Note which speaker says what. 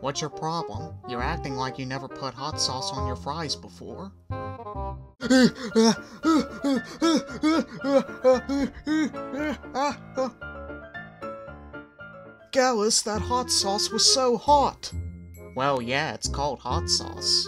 Speaker 1: What's your problem? You're acting like you never put hot sauce on your fries before.
Speaker 2: Gallus, that hot sauce was so hot.
Speaker 1: Well, yeah, it's called hot sauce.